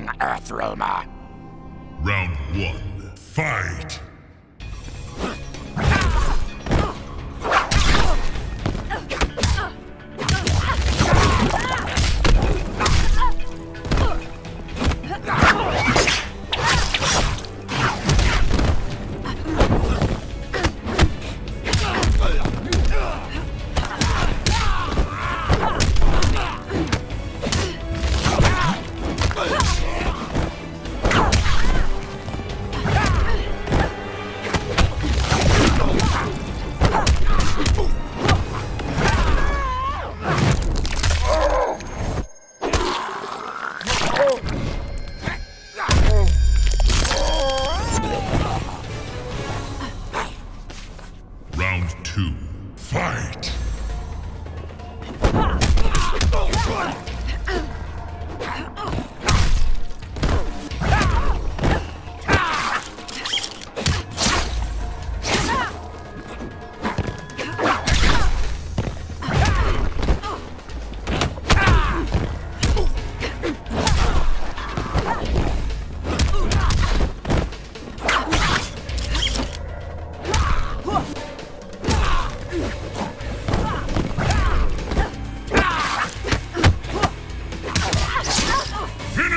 nothing, Earthrealmer. Round one. Fight!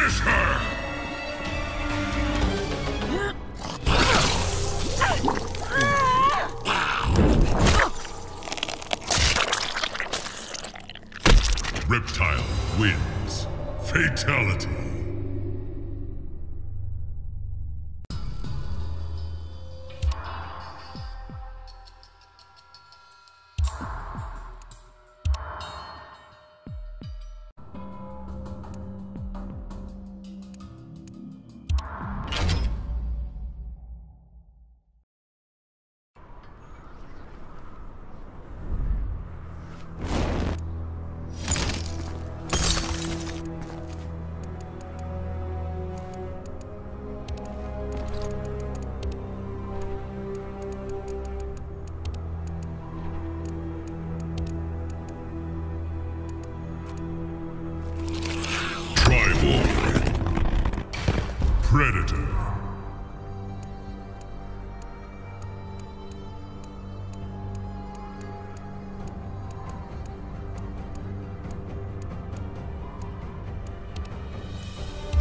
Finish her! Reptile wins. Fatality.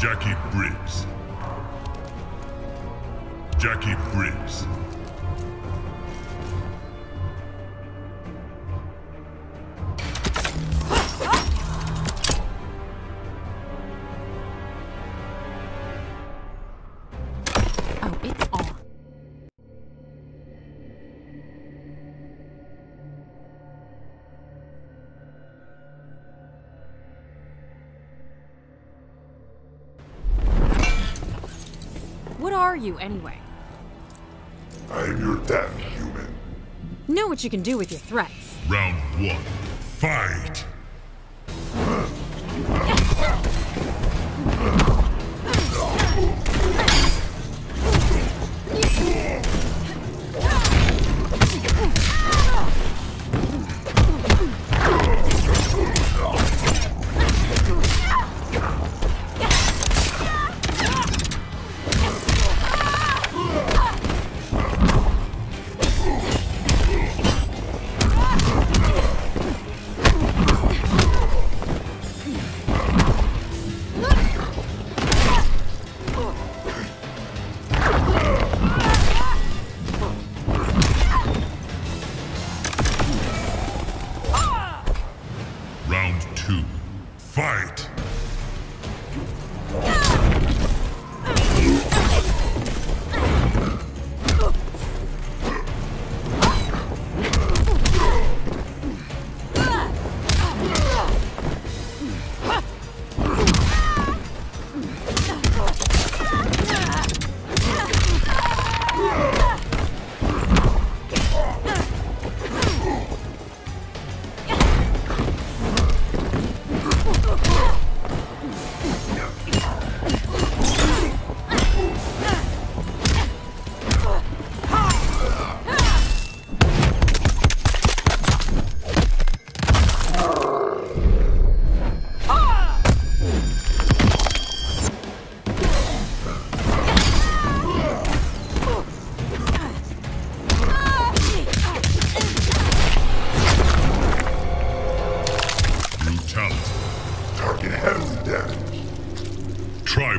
Jacqui Briggs. Jacqui Briggs. What are you, anyway? I'm your death, human. Know what you can do with your threats. Round one. Fight! Fight!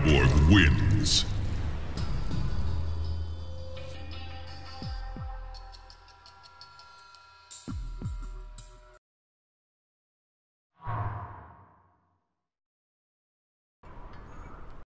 Cyborg wins.